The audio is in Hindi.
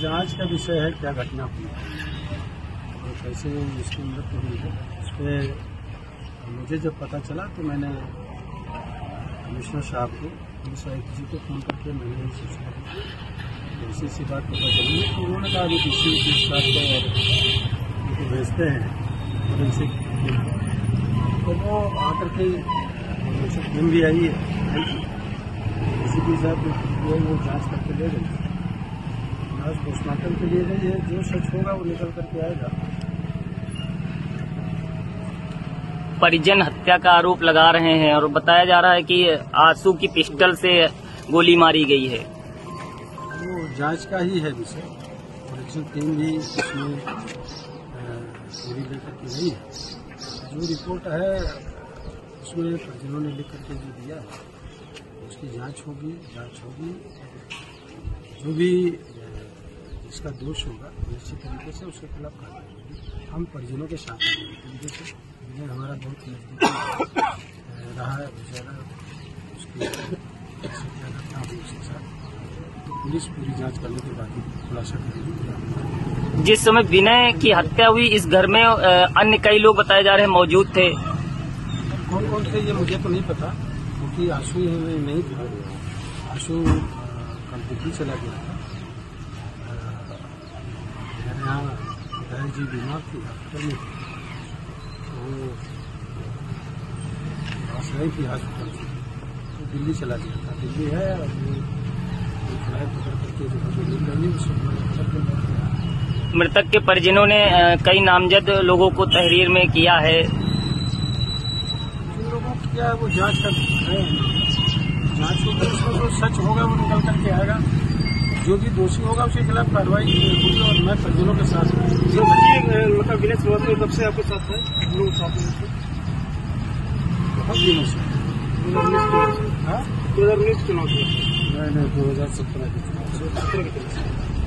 जाँच का विषय है, क्या घटना हुई? और कैसे इसकी मृत्यु हुई है। इस पर मुझे जब पता चला तो मैंने कमिश्नर साहब को, पुलिस आयुक्त जी को फ़ोन करके मैंने सूचना दी। तो ऐसी ऐसी बात पता चली तो उन्होंने कहा अभी किसी पूछताछ को और उनको भेजते हैं फोरेंसिक को तो वो आकर के टीम भी आई है। किसी भी साहब वो जाँच करके ले गई आज पोस्टमार्टम के लिए गई है जो सच होगा वो निकल करके आएगा। परिजन हत्या का आरोप लगा रहे हैं और बताया जा रहा है कि आँसू की पिस्टल से गोली मारी गई है। वो जाँच का ही है विषय। फोरेंसिक टीम भी इसमें लेकर के गई है। जो रिपोर्ट है उसमें परिजनों ने लिख करके जो दिया है उसकी जाँच होगी जाँच होगी। जो भी जिसका दोष होगा निश्चित तरीके से उसके खिलाफ कार्रवाई होगी। हम परिजनों के साथ तरीके से परिजन हमारा बहुत नजदीकी रहा है बेचारा उसकी घटना हुई उसके साथ। तो पुलिस पूरी जाँच करने के बाद खुलासा करेगी। जिस समय विनय की हत्या हुई इस घर में अन्य कई लोग बताए जा रहे हैं मौजूद थे। कौन कौन थे ये मुझे तो नहीं पता क्योंकि आँसू नहीं था आँसू दिल्ली चला गया था। यहाँ जी बीमार थी हॉस्पिटल में तो पास रही थी हॉस्पिटल से। तो दिल्ली चला गया था। दिल्ली है और वो वो फ़्लाइट पकड़ करके जो है दिल्ली गई उसको पकड़ के ले गया मृतक के परिजनों ने कई नामजद लोगों को तहरीर में किया है। उन लोगों को क्या है? वो जाँच कर है। जाँच होगी उसमें जो सच होगा वो निकल करके आएगा। जो भी दोषी होगा उसके खिलाफ कार्रवाई होगी और मैं परिजनों के साथ जो बच्ची लड़का विनय श्रीवास्तव कब से आपके साथ है? हम लोग साथ में बहुत दिनों से। दो हज़ार उन्नीस हाँ? दो हज़ार उन्नीस चुनाव नहीं नहीं दो हज़ार सत्रह के चुनाव सत्रह के चुनाव